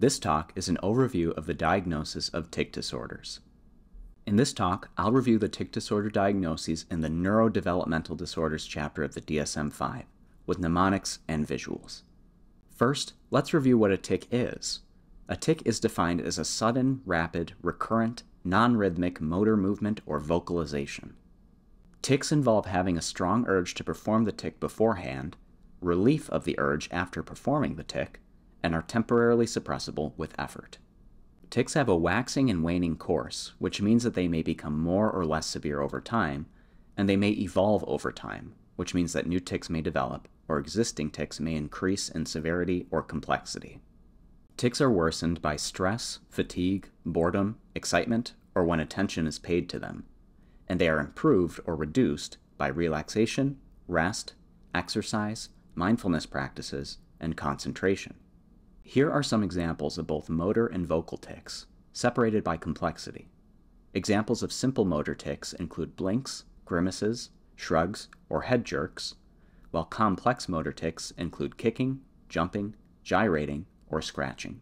This talk is an overview of the diagnosis of tic disorders. In this talk, I'll review the tic disorder diagnoses in the Neurodevelopmental Disorders chapter of the DSM-5, with mnemonics and visuals. First, let's review what a tic is. A tic is defined as a sudden, rapid, recurrent, non-rhythmic motor movement or vocalization. Tics involve having a strong urge to perform the tic beforehand, relief of the urge after performing the tic, and are temporarily suppressible with effort. Tics have a waxing and waning course, which means that they may become more or less severe over time, and they may evolve over time, which means that new tics may develop, or existing tics may increase in severity or complexity. Tics are worsened by stress, fatigue, boredom, excitement, or when attention is paid to them, and they are improved or reduced by relaxation, rest, exercise, mindfulness practices, and concentration. Here are some examples of both motor and vocal tics, separated by complexity. Examples of simple motor tics include blinks, grimaces, shrugs, or head jerks, while complex motor tics include kicking, jumping, gyrating, or scratching.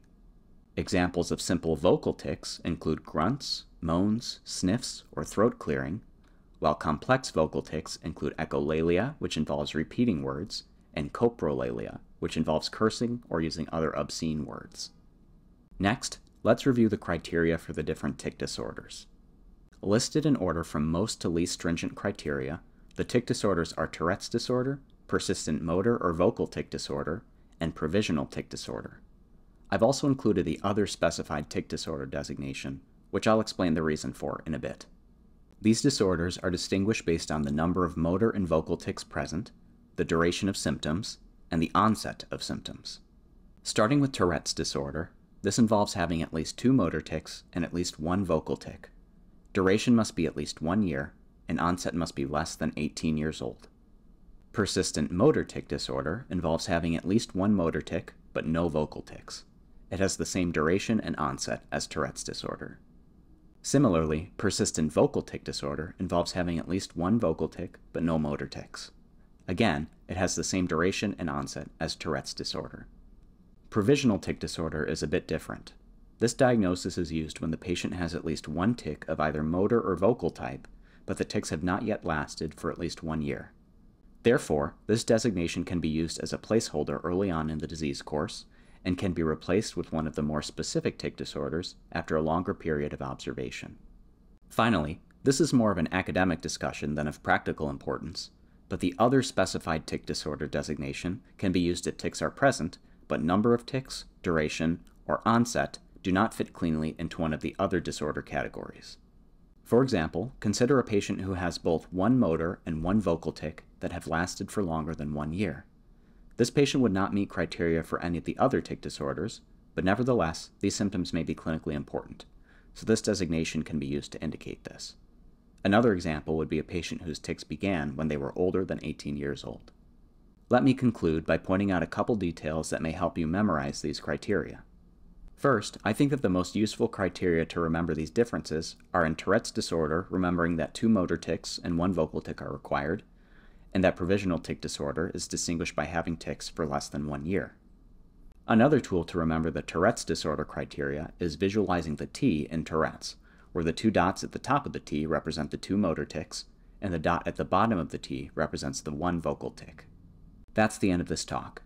Examples of simple vocal tics include grunts, moans, sniffs, or throat clearing, while complex vocal tics include echolalia, which involves repeating words, and coprolalia, which involves cursing or using other obscene words. Next, let's review the criteria for the different tic disorders. Listed in order from most to least stringent criteria, the tic disorders are Tourette's disorder, persistent motor or vocal tic disorder, and provisional tic disorder. I've also included the other specified tic disorder designation, which I'll explain the reason for in a bit. These disorders are distinguished based on the number of motor and vocal tics present, the duration of symptoms, and the onset of symptoms. Starting with Tourette's disorder, this involves having at least two motor tics and at least one vocal tic. Duration must be at least one year, and onset must be less than 18 years old. Persistent motor tic disorder involves having at least one motor tic, but no vocal tics. It has the same duration and onset as Tourette's disorder. Similarly, persistent vocal tic disorder involves having at least one vocal tic, but no motor tics. Again, it has the same duration and onset as Tourette's disorder. Provisional tic disorder is a bit different. This diagnosis is used when the patient has at least one tic of either motor or vocal type, but the tics have not yet lasted for at least one year. Therefore, this designation can be used as a placeholder early on in the disease course and can be replaced with one of the more specific tic disorders after a longer period of observation. Finally, this is more of an academic discussion than of practical importance, but the other specified tic disorder designation can be used if tics are present, but number of tics, duration, or onset do not fit cleanly into one of the other disorder categories. For example, consider a patient who has both one motor and one vocal tic that have lasted for longer than one year. This patient would not meet criteria for any of the other tic disorders, but nevertheless, these symptoms may be clinically important, so this designation can be used to indicate this. Another example would be a patient whose tics began when they were older than 18 years old. Let me conclude by pointing out a couple details that may help you memorize these criteria. First, I think that the most useful criteria to remember these differences are in Tourette's disorder, remembering that two motor tics and one vocal tic are required, and that provisional tic disorder is distinguished by having tics for less than one year. Another tool to remember the Tourette's disorder criteria is visualizing the T in Tourette's, where the two dots at the top of the T represent the two motor tics, and the dot at the bottom of the T represents the one vocal tic. That's the end of this talk.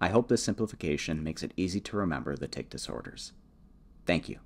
I hope this simplification makes it easy to remember the tic disorders. Thank you.